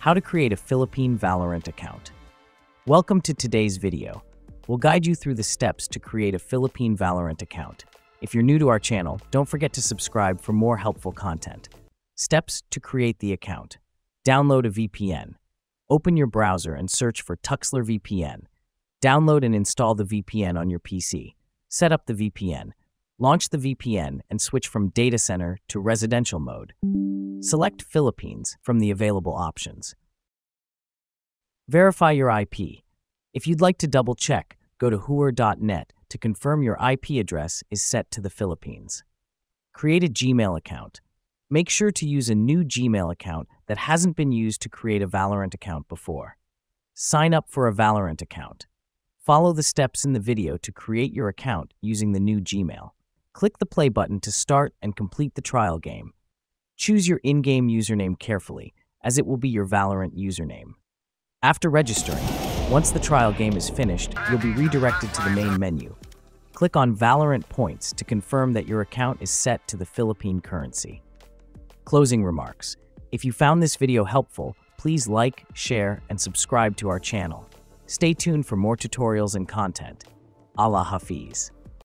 How to create a Philippine Valorant account. Welcome to today's video. We'll guide you through the steps to create a Philippine Valorant account. If you're new to our channel, don't forget to subscribe for more helpful content. Steps to create the account. Download a VPN. Open your browser and search for Tuxler VPN. Download and install the VPN on your PC. Set up the VPN. Launch the VPN and switch from data center to residential mode. Select Philippines from the available options. Verify your IP. If you'd like to double check, go to whoer.net to confirm your IP address is set to the Philippines. Create a Gmail account. Make sure to use a new Gmail account that hasn't been used to create a Valorant account before. Sign up for a Valorant account. Follow the steps in the video to create your account using the new Gmail. Click the play button to start and complete the trial game. Choose your in-game username carefully, as it will be your Valorant username. After registering, once the trial game is finished, you'll be redirected to the main menu. Click on Valorant Points to confirm that your account is set to the Philippine currency. Closing remarks. If you found this video helpful, please like, share, and subscribe to our channel. Stay tuned for more tutorials and content. Allah Hafiz.